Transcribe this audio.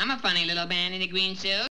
I'm a funny little man in a green suit.